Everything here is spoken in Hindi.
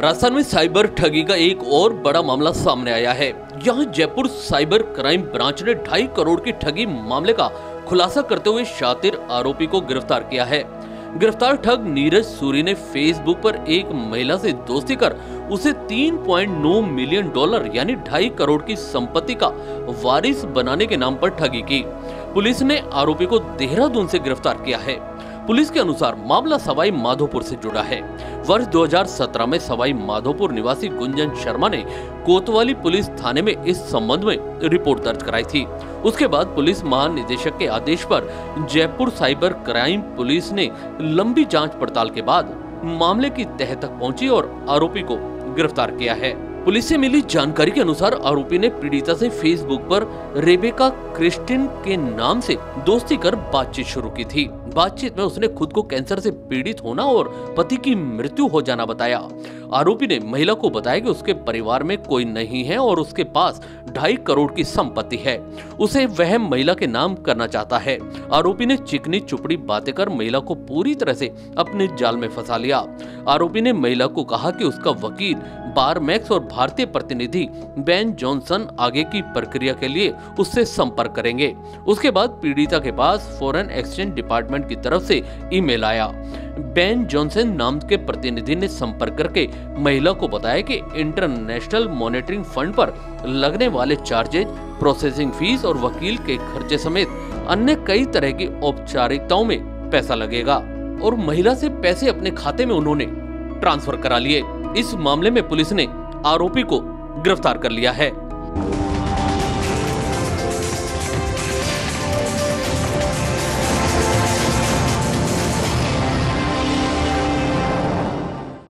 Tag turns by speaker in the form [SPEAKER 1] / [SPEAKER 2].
[SPEAKER 1] राजस्थान में साइबर ठगी का एक और बड़ा मामला सामने आया है। यहाँ जयपुर साइबर क्राइम ब्रांच ने ढाई करोड़ की ठगी मामले का खुलासा करते हुए शातिर आरोपी को गिरफ़्तार किया है। गिरफ़्तार ठग नीरज सूरी ने फेसबुक पर एक महिला से दोस्ती कर उसे 3.9 मिलियन डॉलर यानी ढाई करोड़ की संपत्ति का वारिस बनाने के नाम पर ठगी की। पुलिस ने आरोपी को देहरादून से गिरफ़्तार किया है। पुलिस के अनुसार मामला सवाई माधोपुर से जुड़ा है। वर्ष 2017 में सवाई माधोपुर निवासी गुंजन शर्मा ने कोतवाली पुलिस थाने में इस संबंध में रिपोर्ट दर्ज कराई थी। उसके बाद पुलिस महानिदेशक के आदेश पर जयपुर साइबर क्राइम पुलिस ने लंबी जाँच पड़ताल के बाद मामले की तह तक पहुँची और आरोपी को गिरफ़्तार किया है। पुलिस से मिली जानकारी के अनुसार आरोपी ने पीड़िता से फेसबुक पर रेबेका क्रिस्टिन के नाम से दोस्ती कर बातचीत शुरू की थी। बातचीत में उसने खुद को कैंसर से पीड़ित होना और पति की मृत्यु हो जाना बताया। आरोपी ने महिला को बताया कि उसके परिवार में कोई नहीं है और उसके पास ढाई करोड़ की संपत्ति है। उसे वह महिला के नाम करना चाहता है। आरोपी ने चिकनी चुपड़ी बातें कर महिला को पूरी तरह से अपने जाल में फंसा लिया। आरोपी ने महिला को कहा कि उसका वकील बार मैक्स और भारतीय प्रतिनिधि बेन जॉनसन आगे की प्रक्रिया के लिए उससे संपर्क करेंगे। उसके बाद पीड़िता के पास फॉरेन एक्सचेंज डिपार्टमेंट की तरफ़ से ईमेल आया। बेन जॉनसन नाम के प्रतिनिधि ने संपर्क करके महिला को बताया कि इंटरनेशनल मॉनिटरिंग फंड पर लगने वाले चार्जेज प्रोसेसिंग फ़ीस और वकील के खर्चे समेत अन्य कई तरह की औपचारिकताओं में पैसा लगेगा और महिला से पैसे अपने खाते में उन्होंने ट्रांसफ़र करा लिए। इस मामले में पुलिस ने आरोपी को गिरफ़्तार कर लिया है।